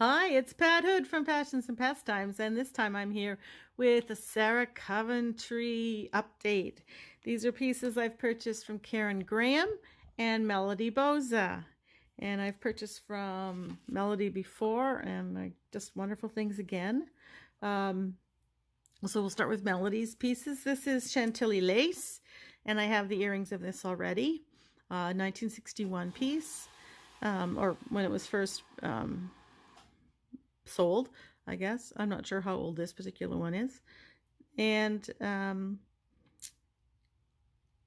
Hi, it's Pat Hood from Passions and Pastimes, and this time I'm here with a Sarah Coventry update. These are pieces I've purchased from Karen Graham and Melody Boza. And I've purchased from Melody before, and just wonderful things again. Um, so we'll start with Melody's pieces. This is Chantilly lace, and I have the earrings of this already. Uh, 1961 piece, um, or when it was first um, sold, I guess. I'm not sure how old this particular one is. And um,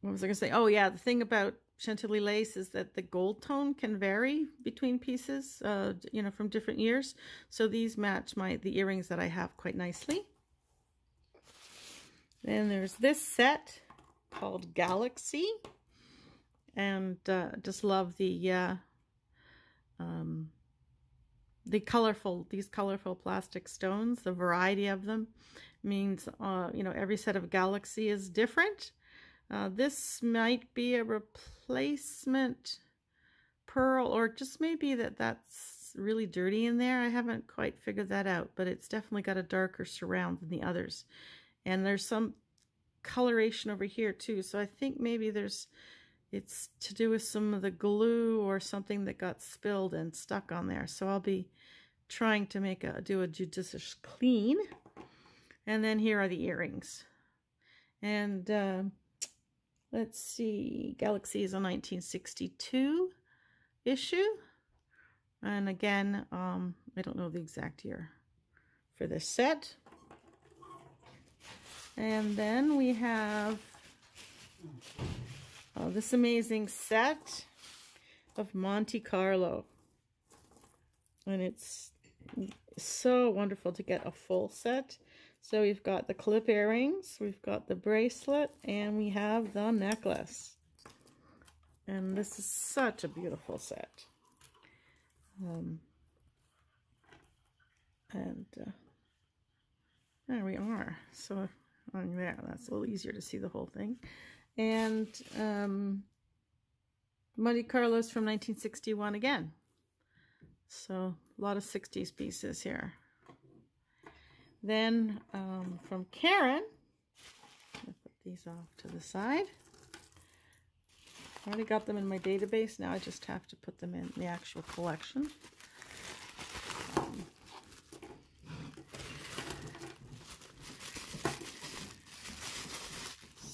what was I going to say? Oh, yeah, the thing about Chantilly lace is that the gold tone can vary between pieces, uh, you know, from different years. So these match my the earrings that I have quite nicely. Then there's this set called Galaxy. And uh, just love the uh, um, the colorful, these colorful plastic stones, the variety of them means, uh, you know, every set of Galaxy is different. Uh, this might be a replacement pearl or just maybe that that's really dirty in there. I haven't quite figured that out, but it's definitely got a darker surround than the others. And there's some coloration over here too. So I think maybe there's it's to do with some of the glue or something that got spilled and stuck on there. So I'll be trying to make a do a judicious clean. And then here are the earrings. And uh, let's see, Galaxy is a 1962 issue. And again, um, I don't know the exact year for this set. And then we have uh, this amazing set of Monte Carlo. And it's so wonderful to get a full set. So we've got the clip earrings, we've got the bracelet, and we have the necklace. And this is such a beautiful set. Um, and uh, there we are. So on there, that's a little easier to see the whole thing and um, Monte Carlos from 1961 again. So a lot of 60s pieces here. Then um, from Karen, put these off to the side. I already got them in my database. Now I just have to put them in the actual collection.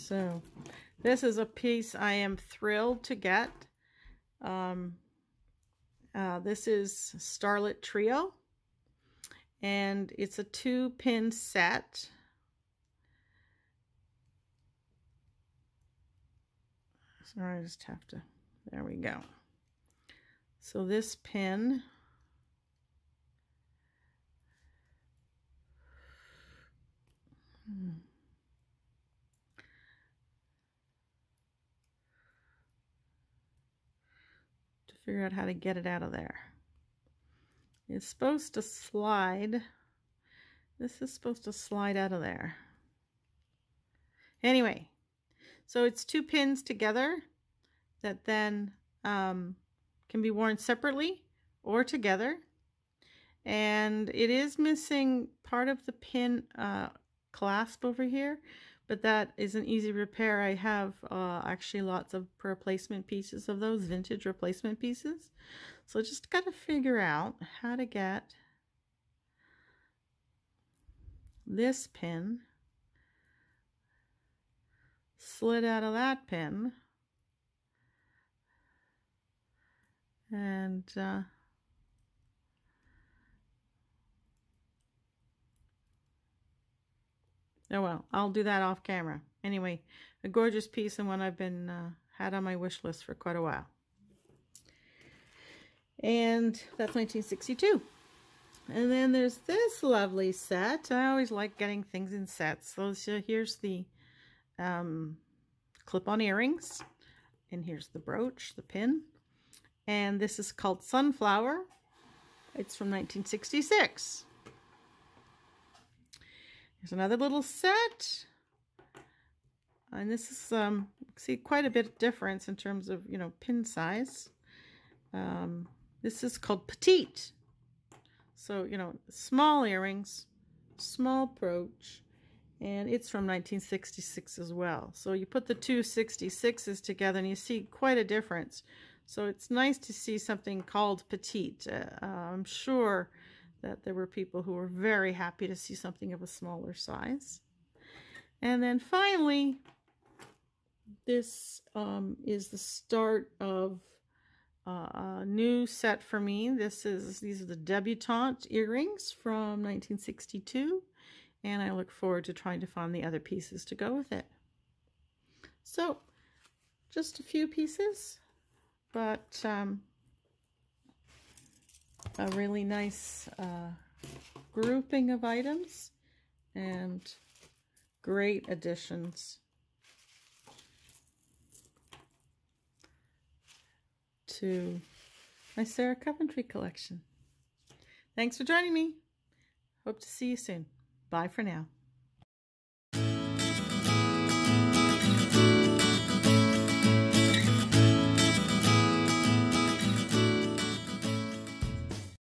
so this is a piece I am thrilled to get. Um, uh, this is Starlit Trio. And it's a two pin set. Sorry, I just have to, there we go. So this pin figure out how to get it out of there. It's supposed to slide. This is supposed to slide out of there. Anyway, so it's two pins together that then um, can be worn separately or together. And it is missing part of the pin uh, clasp over here, but that is an easy repair. I have uh, actually lots of replacement pieces of those, vintage replacement pieces. So just got to figure out how to get this pin slid out of that pin and uh, Oh well, I'll do that off camera. Anyway, a gorgeous piece and one I've been uh, had on my wish list for quite a while. And that's 1962. And then there's this lovely set. I always like getting things in sets. So, here's the um, clip-on earrings. And here's the brooch, the pin. And this is called Sunflower. It's from 1966. Here's another little set. And this is, um, see, quite a bit of difference in terms of, you know, pin size. Um, this is called Petite. So, you know, small earrings, small brooch, and it's from 1966 as well. So you put the two 66s together and you see quite a difference. So it's nice to see something called petite. Uh, I'm sure that there were people who were very happy to see something of a smaller size. And then finally, this um, is the start of uh, a new set for me. This is These are the debutante earrings from 1962 and I look forward to trying to find the other pieces to go with it. So, just a few pieces, but um, a really nice uh, grouping of items and great additions to my Sarah Coventry collection. Thanks for joining me. Hope to see you soon. Bye for now.